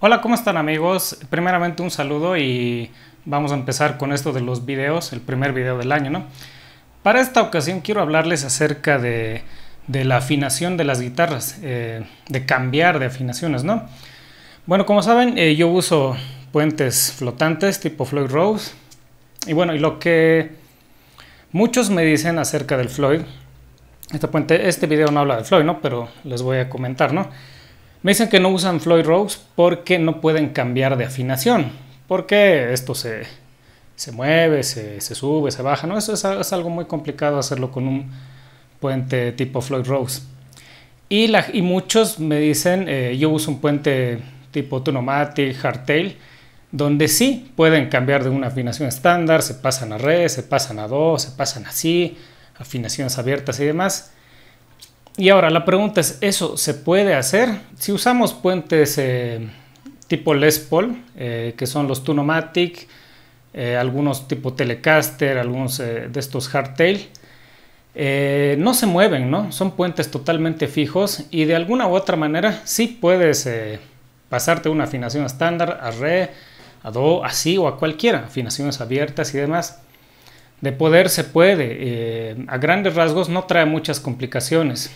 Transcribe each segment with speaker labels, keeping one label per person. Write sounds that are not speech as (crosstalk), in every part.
Speaker 1: Hola, ¿cómo están amigos? Primeramente un saludo y vamos a empezar con esto de los videos, el primer video del año, ¿no? Para esta ocasión quiero hablarles acerca de, la afinación de las guitarras, eh, de cambiar de afinaciones, ¿no? Bueno, como saben, eh, yo uso puentes flotantes tipo Floyd Rose y bueno, y lo que muchos me dicen acerca del Floyd, este puente, este video no habla de Floyd, ¿no? Pero les voy a comentar, ¿no? Me dicen que no usan Floyd Rose porque no pueden cambiar de afinación. Porque esto se, mueve, se, sube, se baja. ¿no? Eso es, algo muy complicado hacerlo con un puente tipo Floyd Rose. Y, y muchos me dicen, eh, yo uso un puente tipo Tunomatic, Hardtail, donde sí pueden cambiar de una afinación estándar, se pasan a re, se pasan a do, se pasan así, afinaciones abiertas y demás. Y ahora la pregunta es, ¿eso se puede hacer? Si usamos puentes eh, tipo Les Paul, eh, que son los Tunomatic, eh, algunos tipo Telecaster, algunos de estos Hardtail, no se mueven, ¿no? Son puentes totalmente fijos y de alguna u otra manera sí puedes pasarte una afinación estándar a Re, a Do, así o a cualquiera, afinaciones abiertas y demás. De poder se puede, a grandes rasgos no trae muchas complicaciones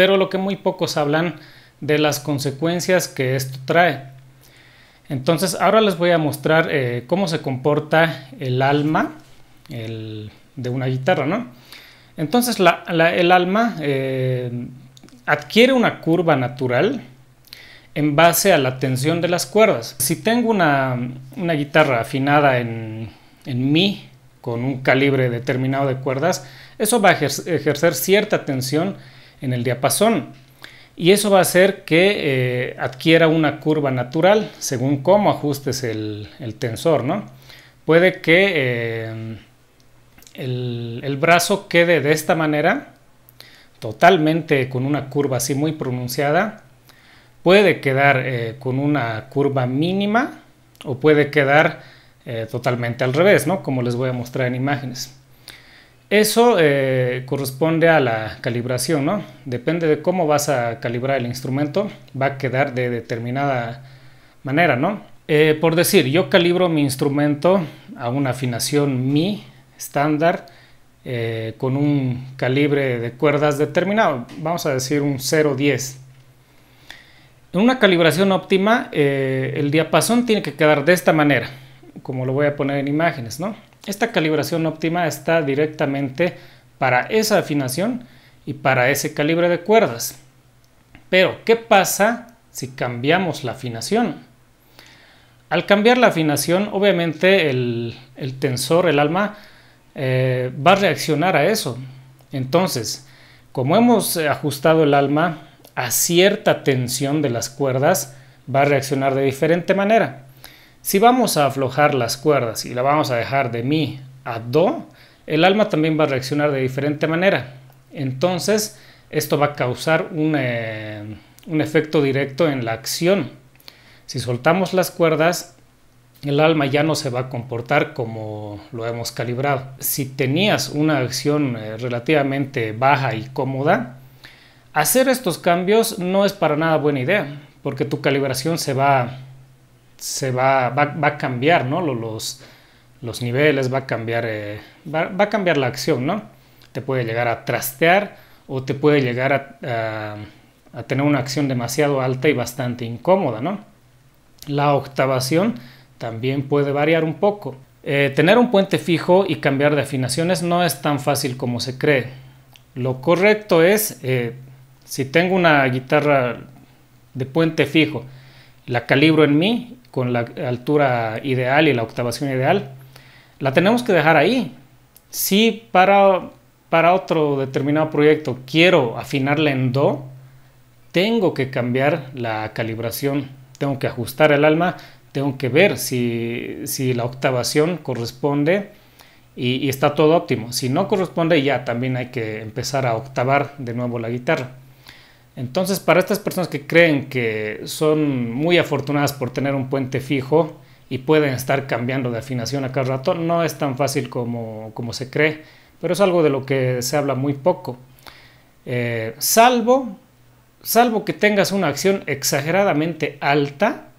Speaker 1: pero lo que muy pocos hablan de las consecuencias que esto trae. Entonces ahora les voy a mostrar eh, cómo se comporta el alma de una guitarra, ¿no? Entonces el alma eh, adquiere una curva natural en base a la tensión de las cuerdas. Si tengo una, guitarra afinada en, en mi con un calibre determinado de cuerdas, eso va a ejercer cierta tensión en el diapasón. Y eso va a hacer que eh, adquiera una curva natural según cómo ajustes el, tensor. ¿no? Puede que eh, el, brazo quede de esta manera, totalmente con una curva así muy pronunciada. Puede quedar eh, con una curva mínima o puede quedar totalmente al revés, ¿no? como les voy a mostrar en imágenes. Eso eh, corresponde a la calibración, ¿no? Depende de cómo vas a calibrar el instrumento, va a quedar de determinada manera, ¿no? Eh, por decir, yo calibro mi instrumento a una afinación Mi estándar eh, con un calibre de cuerdas determinado, vamos a decir un 0.10. En una calibración óptima, el diapasón tiene que quedar de esta manera, como lo voy a poner en imágenes, ¿no? Esta calibración óptima está directamente para esa afinación y para ese calibre de cuerdas. Pero, ¿qué pasa si cambiamos la afinación? Al cambiar la afinación, obviamente el, tensor, el alma, eh, va a reaccionar a eso. Entonces, como hemos ajustado el alma a cierta tensión de las cuerdas, va a reaccionar de diferente manera. Si vamos a aflojar las cuerdas y la vamos a dejar de mi a do, el alma también va a reaccionar de diferente manera. Entonces, esto va a causar un, eh, un efecto directo en la acción. Si soltamos las cuerdas, el alma ya no se va a comportar como lo hemos calibrado. Si tenías una acción eh, relativamente baja y cómoda, hacer estos cambios no es para nada buena idea, porque tu calibración se va se va, va, a cambiar, ¿no? Los, los niveles, va a cambiar, eh, va, a cambiar la acción, ¿no? Te puede llegar a trastear o te puede llegar a, a, tener una acción demasiado alta y bastante incómoda, ¿no? La octavación también puede variar un poco. Eh, tener un puente fijo y cambiar de afinaciones no es tan fácil como se cree. Lo correcto es, eh, si tengo una guitarra de puente fijo, la calibro en mi con la altura ideal y la octavación ideal, la tenemos que dejar ahí. Si para, para otro determinado proyecto quiero afinarla en Do, tengo que cambiar la calibración, tengo que ajustar el alma, tengo que ver si, la octavación corresponde y, está todo óptimo. Si no corresponde, ya también hay que empezar a octavar de nuevo la guitarra. Entonces, para estas personas que creen que son muy afortunadas por tener un puente fijo y pueden estar cambiando de afinación a cada rato, no es tan fácil como, se cree, pero es algo de lo que se habla muy poco. Eh, salvo, salvo que tengas una acción exageradamente alta,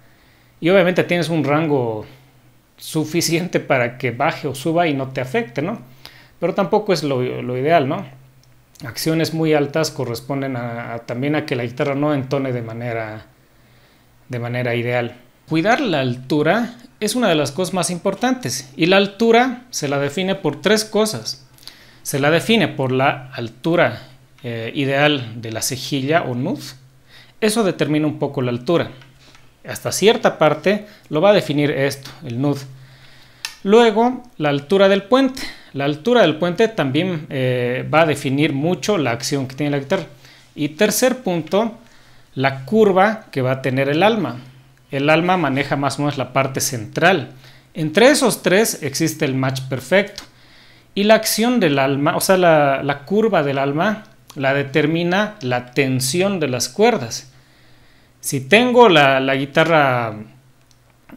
Speaker 1: y obviamente tienes un rango suficiente para que baje o suba y no te afecte, ¿no? Pero tampoco es lo, ideal, ¿no? Acciones muy altas corresponden también a que la guitarra no entone de manera, de manera ideal. Cuidar la altura es una de las cosas más importantes y la altura se la define por tres cosas. Se la define por la altura eh, ideal de la cejilla o nud. Eso determina un poco la altura. Hasta cierta parte lo va a definir esto, el nud. Luego, la altura del puente. La altura del puente también eh, va a definir mucho la acción que tiene la guitarra. Y tercer punto, la curva que va a tener el alma. El alma maneja más o menos la parte central. Entre esos tres existe el match perfecto. Y la acción del alma, o sea, la curva del alma, la determina la tensión de las cuerdas. Si tengo la, guitarra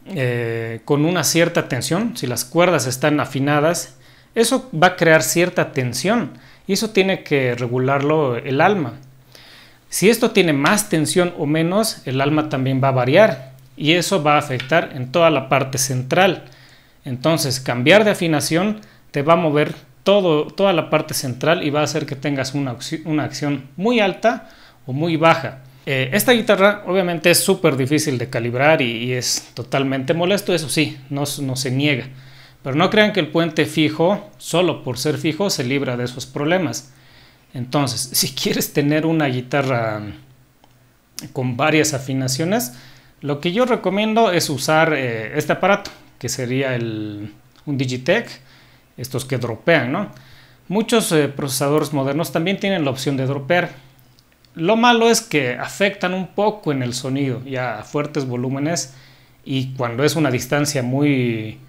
Speaker 1: eh, con una cierta tensión, si las cuerdas están afinadas, eso va a crear cierta tensión y eso tiene que regularlo el alma. Si esto tiene más tensión o menos, el alma también va a variar y eso va a afectar en toda la parte central. Entonces, cambiar de afinación te va a mover todo, toda la parte central y va a hacer que tengas una, una acción muy alta o muy baja. Eh, esta guitarra obviamente es súper difícil de calibrar y, es totalmente molesto, eso sí, no, no se niega. Pero no crean que el puente fijo, solo por ser fijo, se libra de esos problemas. Entonces, (laughs) si quieres tener una guitarra con varias afinaciones, lo que yo recomiendo es usar eh, este aparato, que sería un Digitech estos que dropean, ¿no? Muchos eh, procesadores modernos también tienen la opción de dropear. Lo malo es que afectan un poco en el sonido, ya a fuertes volúmenes y cuando es una distancia muy,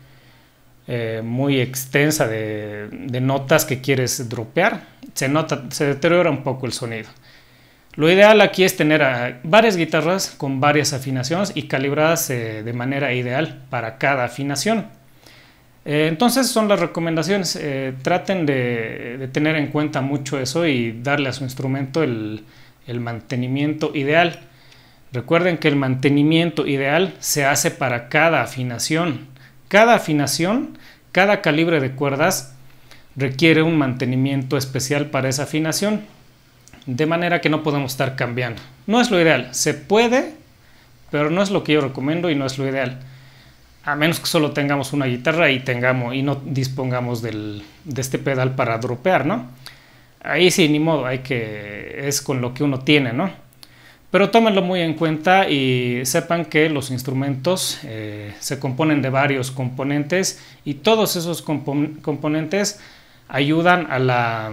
Speaker 1: eh, muy extensa de, notas que quieres dropear, se, nota, se deteriora un poco el sonido. Lo ideal aquí es tener ah, varias guitarras con varias afinaciones y calibradas eh, de manera ideal para cada afinación. Eh, entonces son las recomendaciones. Traten de, tener en cuenta mucho eso y darle a su instrumento el, mantenimiento ideal. Recuerden que el mantenimiento ideal se hace para cada afinación. Cada afinación, cada calibre de cuerdas requiere un mantenimiento especial para esa afinación. De manera que no podemos estar cambiando. No es lo ideal. Se puede, pero no es lo que yo recomiendo y no es lo ideal a menos que solo tengamos una guitarra y tengamos y no dispongamos de este pedal para dropear, ¿no? Ahí sí, ni modo, hay que es con lo que uno tiene, ¿no? Pero tómenlo muy en cuenta y sepan que los instrumentos eh, se componen de varios componentes y todos esos componentes ayudan a la,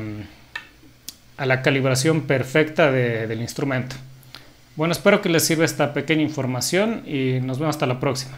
Speaker 1: a la calibración perfecta del instrumento. Bueno, espero que les sirva esta pequeña información y nos vemos hasta la próxima.